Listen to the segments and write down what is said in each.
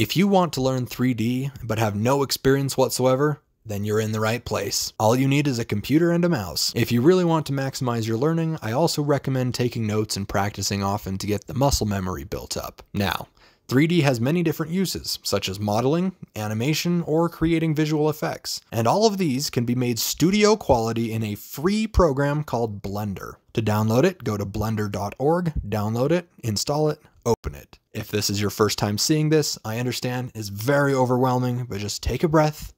If you want to learn 3D but have no experience whatsoever, then you're in the right place. All you need is a computer and a mouse. If you really want to maximize your learning, I also recommend taking notes and practicing often to get the muscle memory built up. Now, 3D has many different uses, such as modeling, animation, or creating visual effects. And all of these can be made studio quality in a free program called Blender. To download it, go to blender.org, download it, install it, open it. If this is your first time seeing this, I understand is very overwhelming, but just take a breath.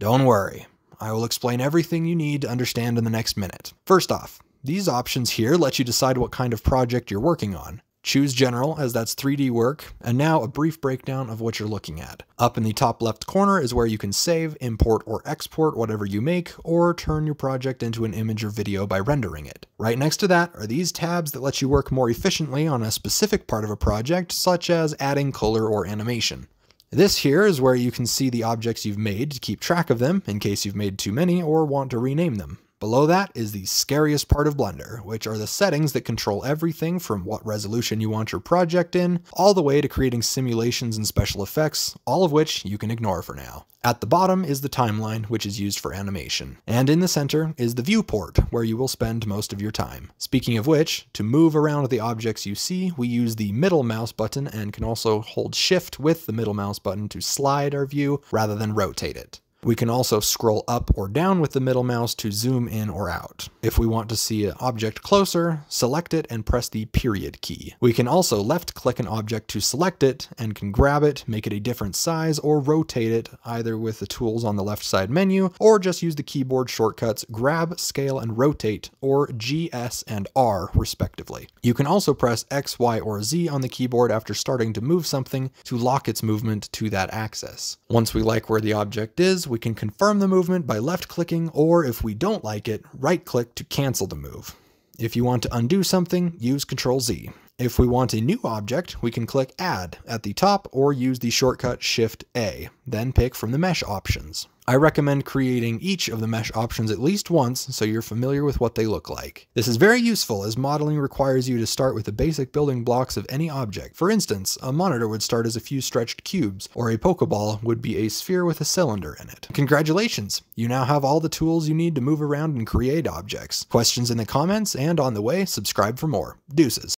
Don't worry. I will explain everything you need to understand in the next minute. First off, these options here let you decide what kind of project you're working on. Choose General, as that's 3D work, and now a brief breakdown of what you're looking at. Up in the top left corner is where you can save, import, or export whatever you make, or turn your project into an image or video by rendering it. Right next to that are these tabs that let you work more efficiently on a specific part of a project, such as adding color or animation. This here is where you can see the objects you've made to keep track of them in case you've made too many or want to rename them. Below that is the scariest part of Blender, which are the settings that control everything from what resolution you want your project in, all the way to creating simulations and special effects, all of which you can ignore for now. At the bottom is the timeline, which is used for animation. And in the center is the viewport, where you will spend most of your time. Speaking of which, to move around the objects you see, we use the middle mouse button and can also hold shift with the middle mouse button to slide our view rather than rotate it. We can also scroll up or down with the middle mouse to zoom in or out. If we want to see an object closer, select it and press the period key. We can also left click an object to select it and can grab it, make it a different size, or rotate it either with the tools on the left side menu or just use the keyboard shortcuts grab, scale, and rotate or G, S, and R respectively. You can also press X, Y, or Z on the keyboard after starting to move something to lock its movement to that axis. Once we like where the object is, we can confirm the movement by left clicking, or if we don't like it, right click to cancel the move. If you want to undo something, use Ctrl Z. If we want a new object, we can click Add at the top or use the shortcut Shift A, then pick from the mesh options. I recommend creating each of the mesh options at least once so you're familiar with what they look like. This is very useful as modeling requires you to start with the basic building blocks of any object. For instance, a monitor would start as a few stretched cubes, or a Pokeball would be a sphere with a cylinder in it. Congratulations! You now have all the tools you need to move around and create objects. Questions in the comments, and on the way, subscribe for more. Deuces.